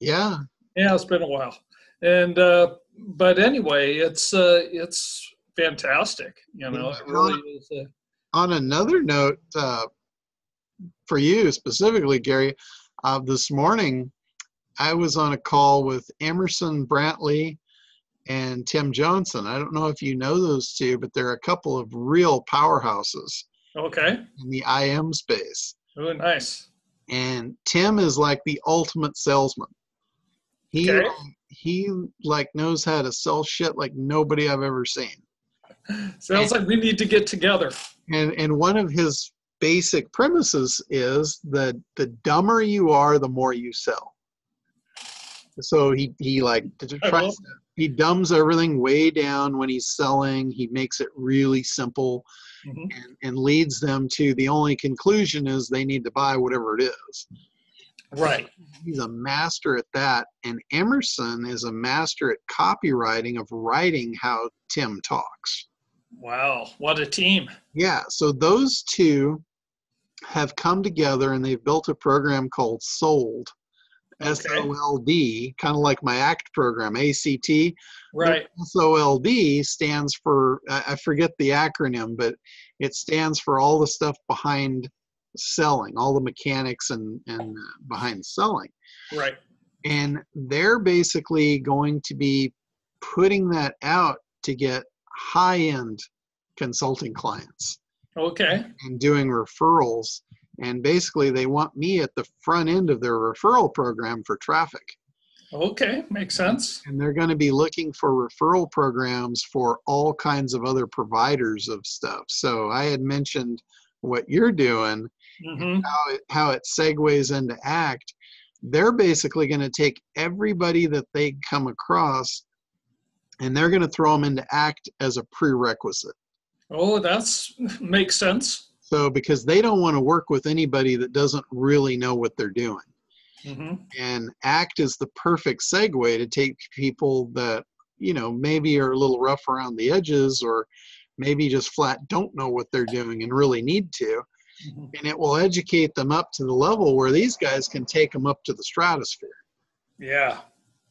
S1: Yeah.
S7: Yeah, it's been a while. And uh, but anyway, it's uh, it's fantastic. You know, it really is. A,
S1: On another note, uh, for you specifically, Gary, uh, this morning I was on a call with Emerson Brantley and Tim Johnson. I don't know if you know those two, but they're a couple of real powerhouses
S7: okay.
S1: in the IM space.
S7: Oh, nice.
S1: And Tim is like the ultimate salesman. He
S7: Okay.
S1: he like knows how to sell shit like nobody I've ever seen.
S7: Sounds like we need to get together.
S1: And and one of his basic premises is that the dumber you are, the more you sell. So he he like tries to, he dumbs everything way down when he's selling. He makes it really simple
S7: Mhm.
S1: and, and leads them to the only conclusion is they need to buy whatever it is.
S7: Right.
S1: He's a master at that. And Emerson is a master at copywriting of writing how Tim talks.
S7: Wow. What a team.
S1: Yeah, so those two have come together and they've built a program called Sold. S O L D, kind of like my ACT program, ACT.
S7: Right.
S1: SOLD stands for, I I forget the acronym, but it stands for all the stuff behind selling, all the mechanics and, and uh, behind selling.
S7: Right.
S1: And they're basically going to be putting that out to get high end consulting clients
S7: Okay.
S1: and doing referrals. And basically, they want me at the front end of their referral program for traffic.
S7: Okay. Makes sense.
S1: And they're going to be looking for referral programs for all kinds of other providers of stuff. So I had mentioned what you're doing,
S7: hmm
S1: how it, how it segues into ACT. They're basically going to take everybody that they come across and they're going to throw them into ACT as a prerequisite.
S7: Oh, that's [laughs] makes sense.
S1: So because they don't want to work with anybody that doesn't really know what they're doing.
S7: hmm
S1: and act is the perfect segue to take people that you know maybe are a little rough around the edges or maybe just flat don't know what they're doing and really need to
S7: Mhm.
S1: and it will educate them up to the level where these guys can take them up to the stratosphere
S7: Yeah.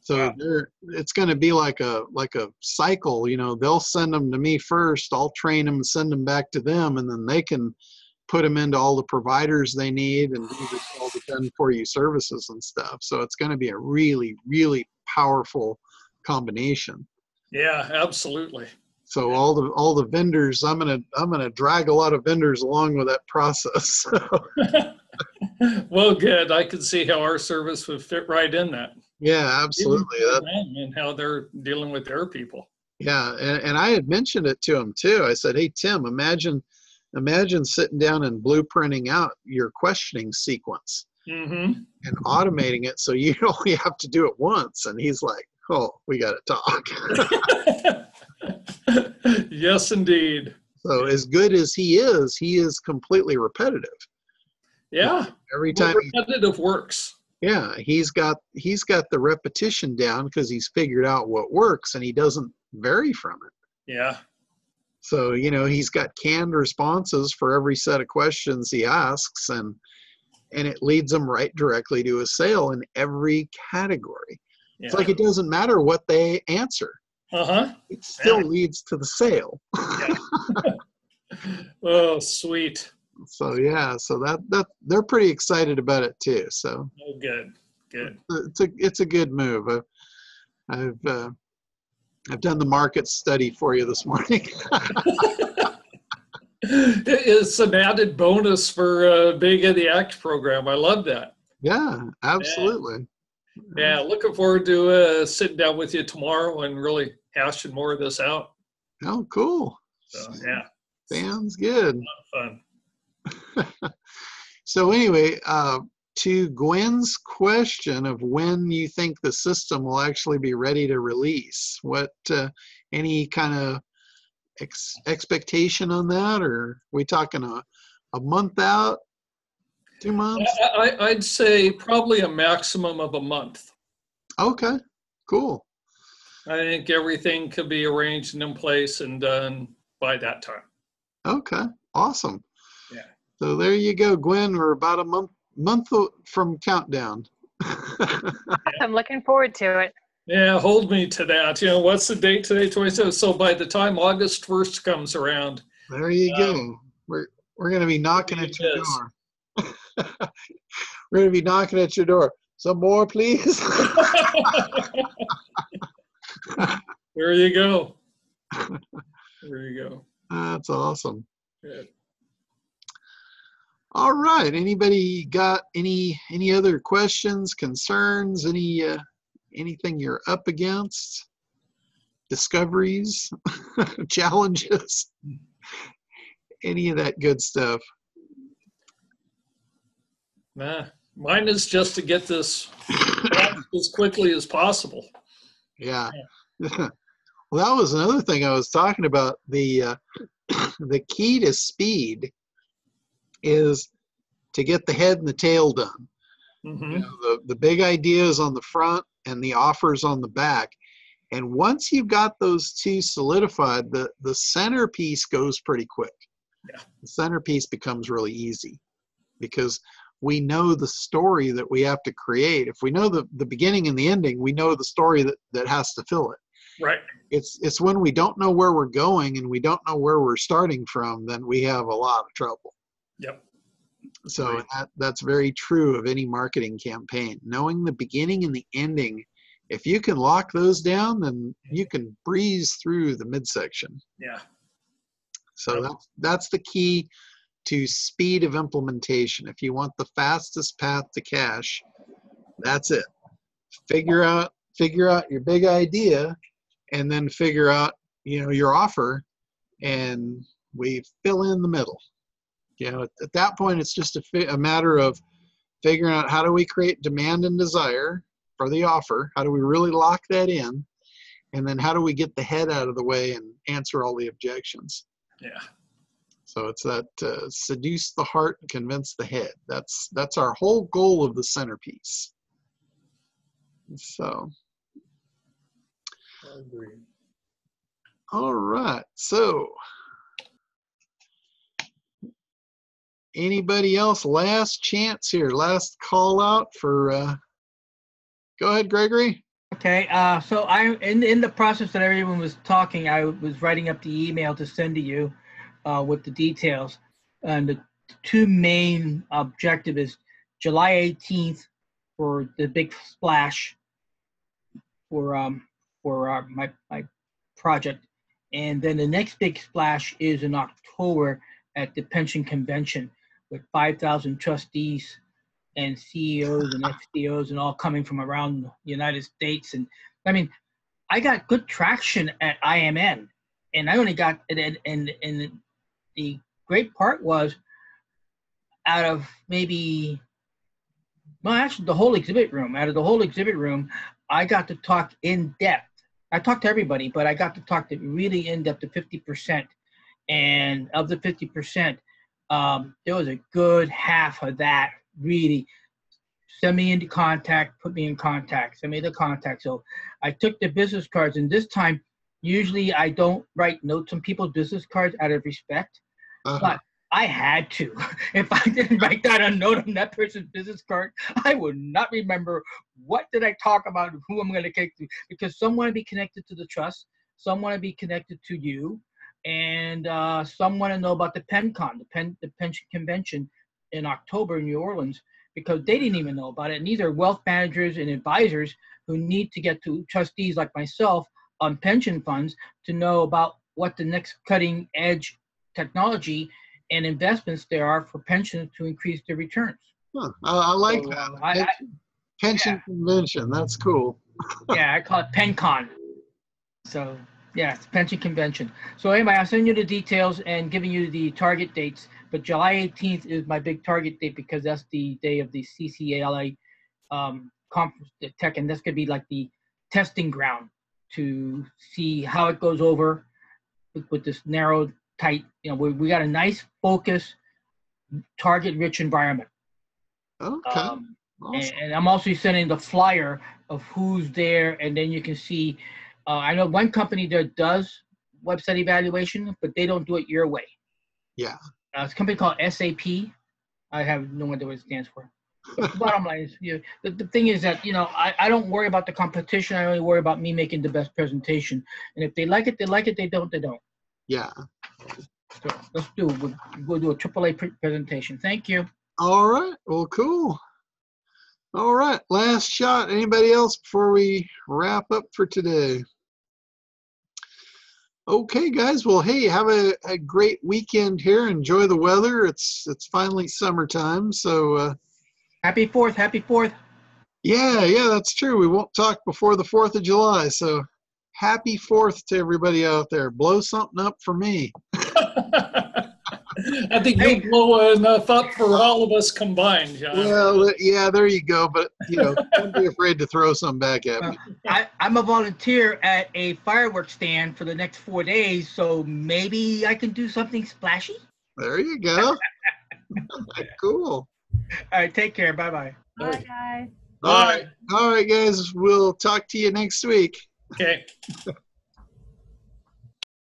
S1: So they're it's going to be like a like a cycle you know they'll send them to me first i'll train them and send them back to them and then they can put them into all the providers they need and all the done for you services and stuff so it's going to be a really really powerful combination
S7: Yeah. Absolutely.
S1: so all the all the vendors i'm going to i'm going to drag a lot of vendors along with that process [laughs] [laughs]
S7: well, good. I can see how our service would fit right in that.
S1: Yeah absolutely
S7: And how they're dealing with their people.
S1: Yeah, and, and I had mentioned it to him too. I said, "Hey Tim, imagine, imagine sitting down and blueprinting out your questioning sequence
S7: hmm
S1: and automating it so you [laughs] only have to do it once." And he's like, "Oh, we got to talk." [laughs]
S7: yes, indeed.
S1: so as good as he is, he is completely repetitive.
S7: Yeah.
S1: Every
S7: Well,
S1: time,
S7: repetitive works.
S1: Yeah, he's got he's got the repetition down because he's figured out what works and he doesn't vary from it.
S7: Yeah.
S1: So, you know, he's got canned responses for every set of questions he asks and and it leads him right directly to a sale in every category.
S7: Yeah.
S1: It's like it doesn't matter what they answer.
S7: uh huh.
S1: It still
S7: Yeah.
S1: leads to the sale. [laughs]
S7: Oh, sweet.
S1: So yeah, so that that they're pretty excited about it too. So
S7: Oh, good. Good.
S1: it's a it's a good move. I've I've, uh, I've done the market study for you this morning. [laughs]
S7: It's an added bonus for uh, Big of the Act program. I love that.
S1: yeah, absolutely.
S7: Yeah, looking forward to uh, sitting down with you tomorrow and really hashing more of this out.
S1: Oh, cool.
S7: So, yeah,
S1: Sounds good.
S7: fun. [laughs]
S1: So anyway, uh, to Gwen's question of when you think the system will actually be ready to release, what uh, any kind of ex- expectation on that, or we talking a a month out, two months?
S7: I, I, I'd say probably a maximum of a month.
S1: Okay, cool.
S7: I think everything could be arranged and in place and done by that time.
S1: Okay, awesome.
S7: Yeah.
S1: So there you go, Gwen. We're about a month month from countdown. [laughs]
S6: I'm looking forward to it.
S7: Yeah, hold me to that. You know, what's the date today? 27. So by the time August 1st comes around,
S1: there you
S7: Um,
S1: go. We're we're gonna be knocking at your
S7: Yes.
S1: door. [laughs] we're gonna be knocking at your door. Some more, please. [laughs]
S7: there you go. There you go.
S1: That's awesome.
S7: Yeah.
S1: All right. Anybody got any any other questions, concerns, any uh, anything you're up against? Discoveries, [laughs] challenges, any of that good stuff.
S7: Nah, mine is just to get this [coughs] as quickly as possible.
S1: Yeah. [laughs] well, that was another thing I was talking about. The uh, [coughs] the key to speed is to get the head and the tail done.
S7: hmm
S1: You know, the, the big ideas on the front and the offers on the back. And once you've got those two solidified, the, the centerpiece goes pretty quick.
S7: Yeah.
S1: The centerpiece becomes really easy because we know the story that we have to create. If we know the, the beginning and the ending, we know the story that, that has to fill it.
S7: Right.
S1: It's it's when we don't know where we're going and we don't know where we're starting from, then we have a lot of trouble.
S7: Yep.
S1: So
S7: Right.
S1: that, that's very true of any marketing campaign. Knowing the beginning and the ending, if you can lock those down, then you can breeze through the midsection.
S7: Yeah.
S1: So
S7: Yep.
S1: that's that's the key to speed of implementation. If you want the fastest path to cash, that's it. Figure out figure out your big idea, and then figure out you know your offer, and we fill in the middle. You know, at, at that point, it's just a, fi- a matter of figuring out how do we create demand and desire for the offer. How do we really lock that in, and then how do we get the head out of the way and answer all the objections.
S7: Yeah.
S1: So it's that uh, seduce the heart, convince the head. That's that's our whole goal of the centerpiece. So,
S7: I agree.
S1: all right. So, anybody else? Last chance here. Last call out for. Uh, go ahead, Gregory.
S2: Okay, uh, so I, in, in the process that everyone was talking, I was writing up the email to send to you uh, with the details. And the two main objective is July 18th for the big splash for um for uh, my my project, and then the next big splash is in October at the pension convention with 5,000 trustees and CEOs and FCOs and all coming from around the United States. And I mean, I got good traction at IMN, and I only got and and and, the great part was out of maybe well actually the whole exhibit room out of the whole exhibit room i got to talk in depth i talked to everybody but i got to talk to really in depth to 50% and of the 50% um, there was a good half of that really send me into contact put me in contact send me the contact so i took the business cards and this time usually i don't write notes on people's business cards out of respect
S1: Uh-huh.
S2: but I had to. [laughs] If I didn't write down a note on that person's business card, I would not remember what did I talk about, who I'm going to connect to, because some want to be connected to the trust, some want to be connected to you, and uh, some want to know about the PenCon, the Pen, the pension convention in October in New Orleans, because they didn't even know about it. And these are wealth managers and advisors who need to get to trustees like myself on pension funds to know about what the next cutting edge technology and investments there are for pensions to increase their returns.
S1: Huh, I, I like
S2: So,
S1: that.
S2: I- I-
S1: Pension- Pension convention. That's cool. [laughs]
S2: yeah, I call it PenCon. So yeah, it's pension convention. So anyway, I'll send you the details and giving you the target dates. But July 18th is my big target date because that's the day of the CCALA um, conference, the tech, and that's gonna be like the testing ground to see how it goes over with, with this narrow, tight. You know, we, we got a nice focus, target-rich environment.
S1: Okay.
S2: Um,
S1: awesome.
S2: and, and I'm also sending the flyer of who's there, and then you can see. Uh, I know one company that does website evaluation, but they don't do it your way.
S1: Yeah.
S2: Uh, it's a company called SAP. I have no idea what it stands for. Bottom line is, you know, the, the thing is that you know I, I don't worry about the competition. I only worry about me making the best presentation. And if they like it, they like it. They don't, they don't.
S1: Yeah.
S2: So let's do we'll, we'll do a AAA pre- presentation. Thank you.
S1: All right. Well, cool. All right. Last shot. Anybody else before we wrap up for today? Okay, guys. Well, hey, have a, a great weekend here. Enjoy the weather. It's it's finally summertime, so uh,
S2: Happy Fourth. Happy Fourth.
S1: yeah, yeah, that's true. We won't talk before the Fourth of July, so happy Fourth to everybody out there. Blow something up for me. [laughs]
S7: I think
S2: Hey.
S7: you'll blow enough up for all of us combined, John.
S1: Well, yeah, there you go. But you know, [laughs] don't be afraid to throw some back at me.
S2: Uh, I, I'm a volunteer at a fireworks stand for the next four days, so maybe I can do something splashy.
S1: There you go. [laughs] cool.
S2: All right, take care. Bye bye.
S4: Bye, guys.
S1: All right. All right, guys. We'll talk to you next week.
S7: Okay. [laughs]